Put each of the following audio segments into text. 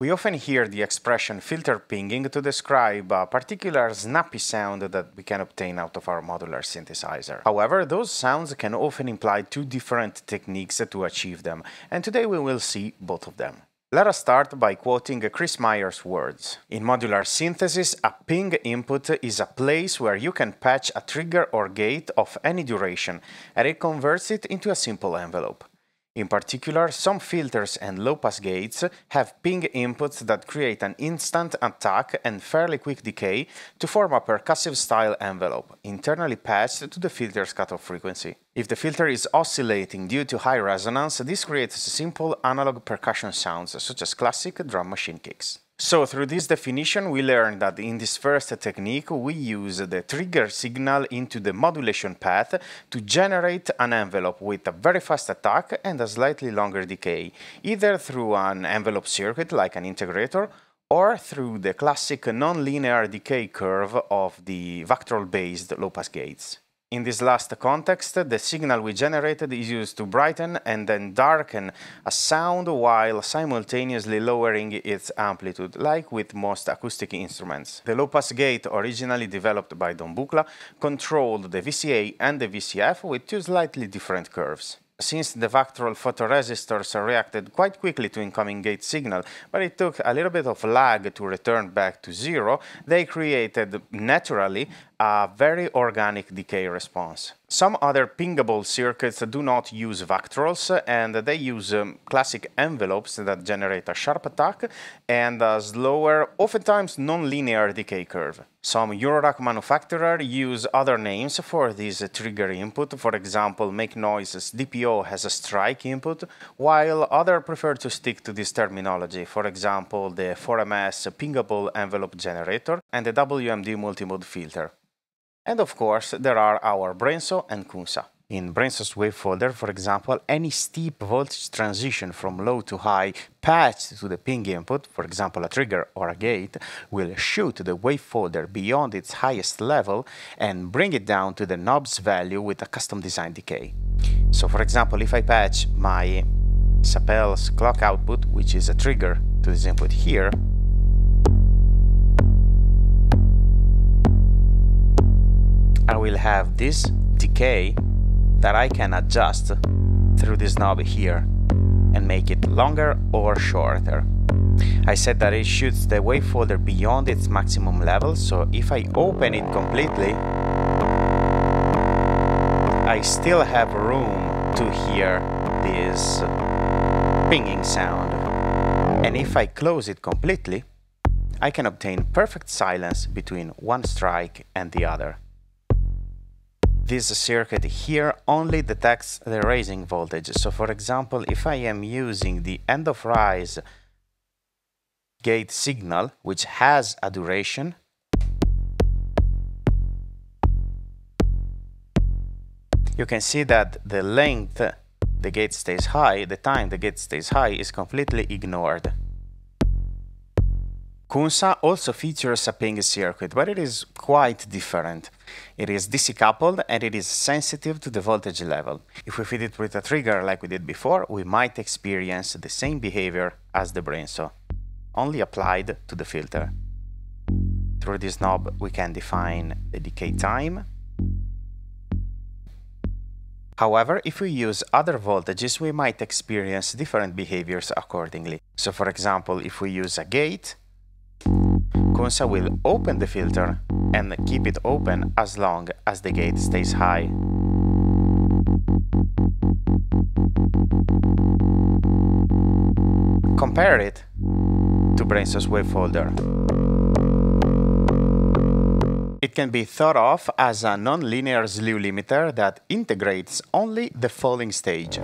We often hear the expression filter pinging to describe a particular snappy sound that we can obtain out of our modular synthesizer. However, those sounds can often imply two different techniques to achieve them, and today we will see both of them. Let us start by quoting Chris Meyer's words. In modular synthesis, a ping input is a place where you can patch a trigger or gate of any duration, and it converts it into a simple envelope. In particular, some filters and low-pass gates have ping inputs that create an instant attack and fairly quick decay to form a percussive-style envelope, internally patched to the filter's cutoff frequency. If the filter is oscillating due to high resonance, this creates simple analog percussion sounds, such as classic drum machine kicks. So through this definition we learned that in this first technique we use the trigger signal into the modulation path to generate an envelope with a very fast attack and a slightly longer decay, either through an envelope circuit like an integrator or through the classic non-linear decay curve of the Vactrol-based low-pass gates. In this last context, the signal we generated is used to brighten and then darken a sound while simultaneously lowering its amplitude, like with most acoustic instruments. The low-pass gate, originally developed by Don Buchla, controlled the VCA and the VCF with two slightly different curves since the Vactrol photoresistors reacted quite quickly to incoming gate signal, but it took a little bit of lag to return back to zero, they created naturally a very organic decay response. Some other pingable circuits do not use Vactrols and they use um, classic envelopes that generate a sharp attack and a slower, oftentimes non-linear decay curve. Some Eurorack manufacturers use other names for this trigger input, for example Make Noise's DPO has a strike input, while others prefer to stick to this terminology, for example the 4MS pingable envelope generator and the WMD multimode filter. And of course, there are our Brenso and Cunsa. In Brenso's wavefolder, for example, any steep voltage transition from low to high patched to the ping input, for example a trigger or a gate, will shoot the wavefolder beyond its highest level and bring it down to the knob's value with a custom design decay. So for example, if I patch my Sapel's clock output, which is a trigger to this input here, I will have this decay that I can adjust through this knob here and make it longer or shorter. I said that it shoots the wave wavefolder beyond its maximum level, so if I open it completely, I still have room to hear this pinging sound. And if I close it completely, I can obtain perfect silence between one strike and the other this circuit here only detects the rising voltage. So for example, if I am using the end of rise gate signal, which has a duration, you can see that the length the gate stays high, the time the gate stays high is completely ignored. Cunsa also features a ping circuit, but it is quite different. It is DC coupled and it is sensitive to the voltage level. If we feed it with a trigger like we did before, we might experience the same behavior as the Brenso, only applied to the filter. Through this knob we can define the decay time. However, if we use other voltages, we might experience different behaviors accordingly. So for example, if we use a gate, Cunsa will open the filter and keep it open as long as the gate stays high. Compare it to Brenso's wavefolder. It can be thought of as a non-linear slew limiter that integrates only the falling stage.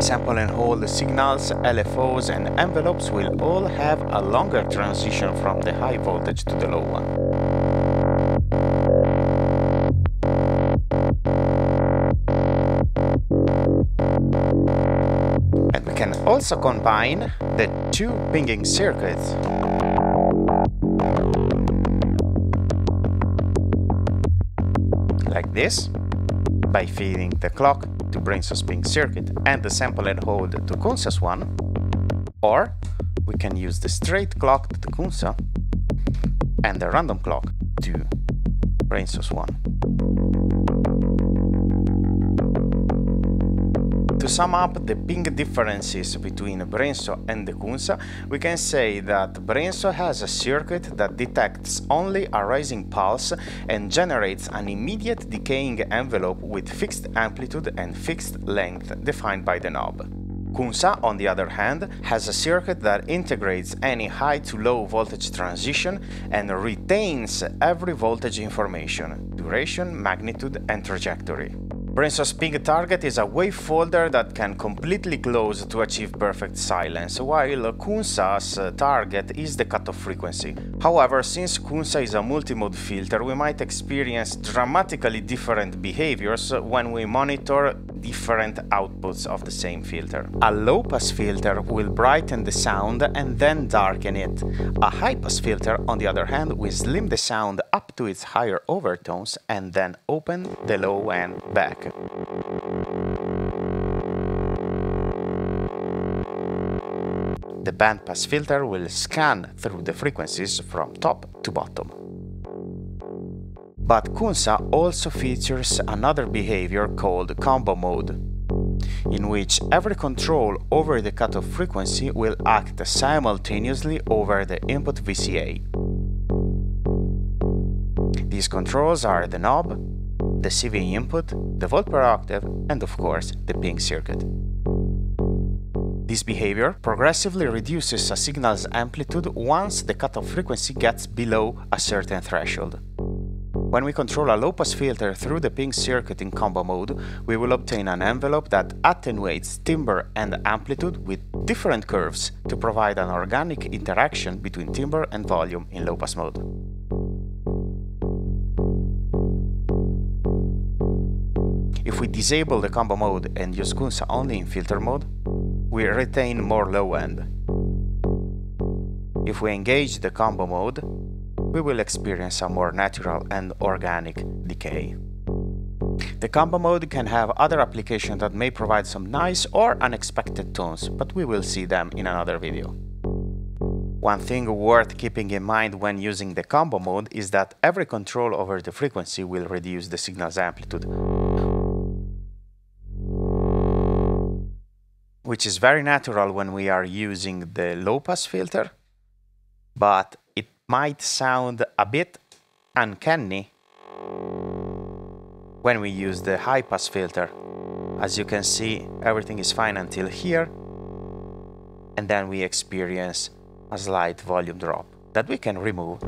Sample and hold signals, LFOs and envelopes will all have a longer transition from the high voltage to the low one. And we can also combine the two pinging circuits. Like this, by feeding the clock to Brenso's ping circuit and the sample and hold to Cunsa's one, or we can use the straight clock to the Cunsa and the random clock to Brenso's 1. To sum up the ping differences between Brenso and the Cunsa, we can say that Brenso has a circuit that detects only a rising pulse and generates an immediate decaying envelope with fixed amplitude and fixed length defined by the knob. Cunsa, on the other hand, has a circuit that integrates any high to low voltage transition and retains every voltage information, duration, magnitude and trajectory. Brenso's target is a wave folder that can completely close to achieve perfect silence, while Cunsa's uh, target is the cutoff frequency. However, since Cunsa is a multimode filter, we might experience dramatically different behaviors when we monitor different outputs of the same filter. A low-pass filter will brighten the sound and then darken it. A high-pass filter, on the other hand, will slim the sound up to its higher overtones and then open the low end back. The bandpass filter will scan through the frequencies from top to bottom. But Cunsa also features another behavior called combo mode, in which every control over the cutoff frequency will act simultaneously over the input VCA. These controls are the knob, the CV input, the volt per octave, and of course the ping circuit. This behavior progressively reduces a signal's amplitude once the cutoff frequency gets below a certain threshold. When we control a low-pass filter through the ping circuit in combo mode, we will obtain an envelope that attenuates timbre and amplitude with different curves to provide an organic interaction between timbre and volume in low-pass mode. If we disable the combo mode and use Cunsa only in filter mode, we retain more low end. If we engage the combo mode, we will experience a more natural and organic decay. The combo mode can have other applications that may provide some nice or unexpected tones, but we will see them in another video. One thing worth keeping in mind when using the combo mode is that every control over the frequency will reduce the signal's amplitude, which is very natural when we are using the low-pass filter, but it might sound a bit uncanny when we use the high-pass filter. As you can see, everything is fine until here, and then we experience a slight volume drop that we can remove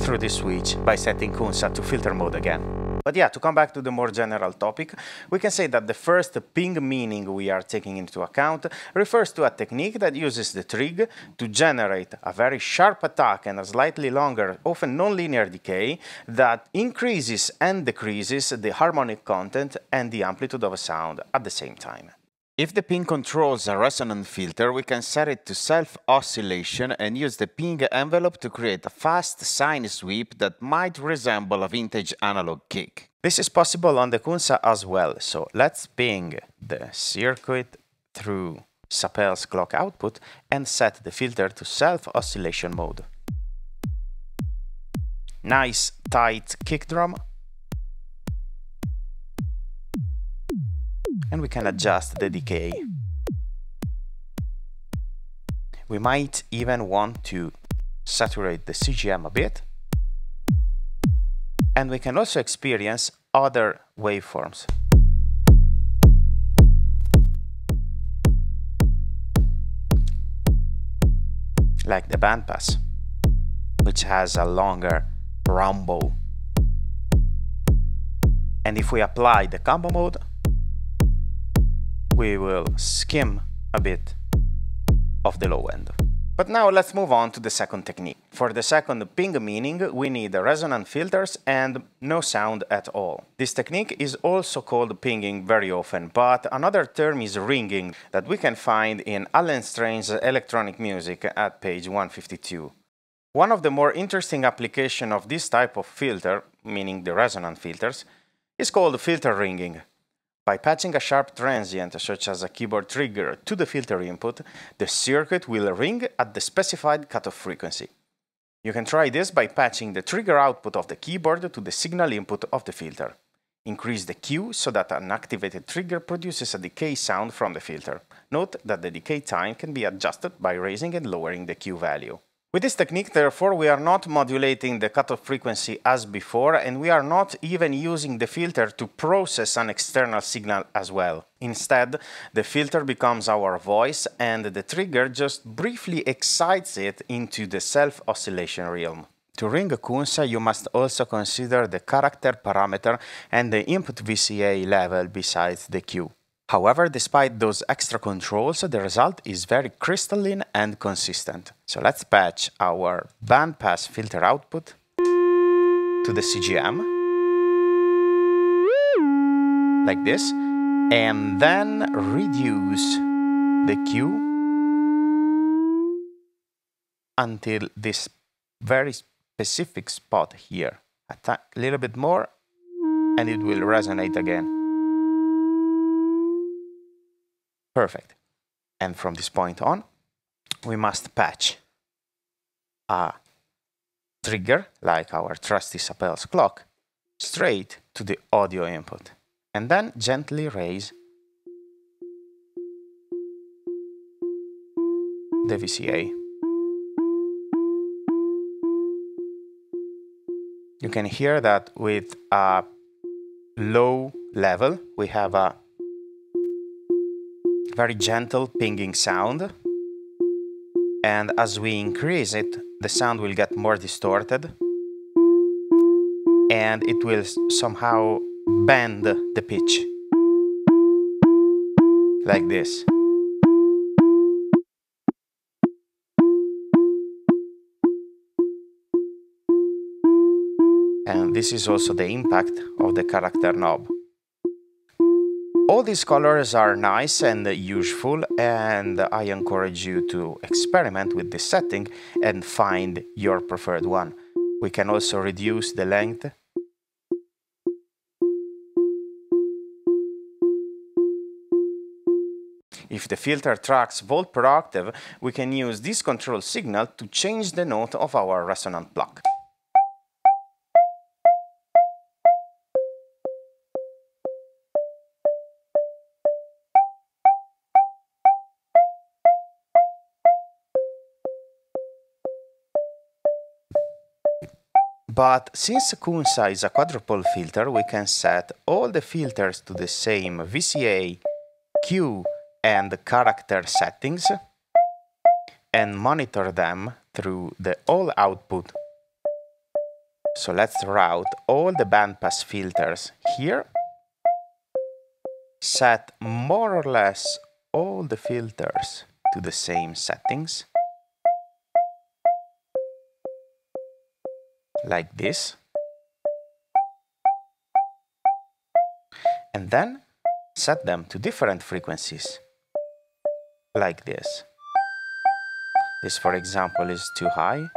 through the switch by setting Cunsa to filter mode again. But yeah, to come back to the more general topic, we can say that the first ping meaning we are taking into account refers to a technique that uses the trig to generate a very sharp attack and a slightly longer, often nonlinear decay that increases and decreases the harmonic content and the amplitude of a sound at the same time. If the ping controls a resonant filter, we can set it to self-oscillation and use the ping envelope to create a fast sine sweep that might resemble a vintage analog kick. This is possible on the Cunsa as well, so let's ping the circuit through Sapel's clock output and set the filter to self-oscillation mode. Nice tight kick drum and we can adjust the decay. We might even want to saturate the CGM a bit and we can also experience other waveforms. Like the bandpass, which has a longer rumble. And if we apply the combo mode, we will skim a bit of the low end. But now let's move on to the second technique. For the second ping meaning, we need resonant filters and no sound at all. This technique is also called pinging very often, but another term is ringing that we can find in Allen Strange's electronic music at page 152. One of the more interesting applications of this type of filter, meaning the resonant filters, is called filter ringing. By patching a sharp transient, such as a keyboard trigger, to the filter input, the circuit will ring at the specified cutoff frequency. You can try this by patching the trigger output of the keyboard to the signal input of the filter. Increase the Q so that an activated trigger produces a decay sound from the filter. Note that the decay time can be adjusted by raising and lowering the Q value. With this technique, therefore, we are not modulating the cutoff frequency as before, and we are not even using the filter to process an external signal as well. Instead, the filter becomes our voice, and the trigger just briefly excites it into the self-oscillation realm. To ring a Cunsa, you must also consider the character parameter and the input VCA level besides the Q. However, despite those extra controls, the result is very crystalline and consistent. So let's patch our bandpass filter output to the CGM, like this, and then reduce the Q until this very specific spot here. Attack a little bit more and it will resonate again. Perfect. And from this point on, we must patch a trigger, like our trusty Sapel's clock, straight to the audio input. And then gently raise the VCA. You can hear that with a low level, we have a very gentle pinging sound. And as we increase it, the sound will get more distorted and it will somehow bend the pitch like this. And this is also the impact of the character knob. All these colors are nice and useful and I encourage you to experiment with this setting and find your preferred one. We can also reduce the length If the filter tracks volt per octave, we can use this control signal to change the note of our resonant block. But since Cunsa is a quadruple filter, we can set all the filters to the same VCA, Q and character settings and monitor them through the all output. So let's route all the bandpass filters here, set more or less all the filters to the same settings, like this. And then set them to different frequencies, like this. This, for example, is too high.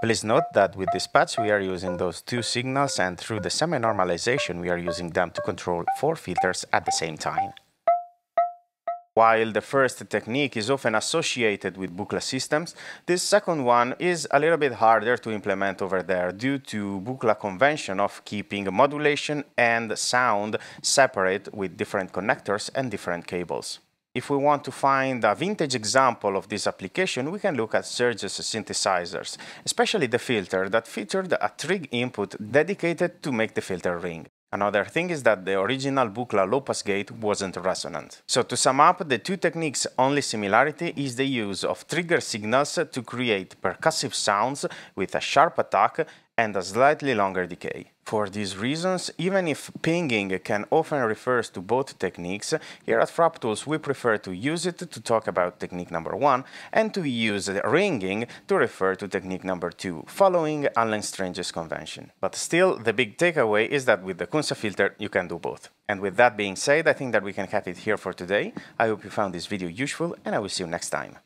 Please note that with this patch we are using those two signals and through the semi-normalization we are using them to control four filters at the same time. While the first technique is often associated with Buchla systems, this second one is a little bit harder to implement over there due to Buchla convention of keeping modulation and sound separate with different connectors and different cables. If we want to find a vintage example of this application, we can look at Serge's synthesizers, especially the filter that featured a trig input dedicated to make the filter ring. Another thing is that the original Buchla low-pass gate wasn't resonant. So to sum up, the two techniques' only similarity is the use of trigger signals to create percussive sounds with a sharp attack and a slightly longer decay. For these reasons, even if pinging can often refer to both techniques, here at FrapTools we prefer to use it to talk about technique number one and to use ringing to refer to technique number two, following Allen Strange's convention. But still, the big takeaway is that with the Cunsa filter you can do both. And with that being said, I think that we can have it here for today. I hope you found this video useful and I will see you next time.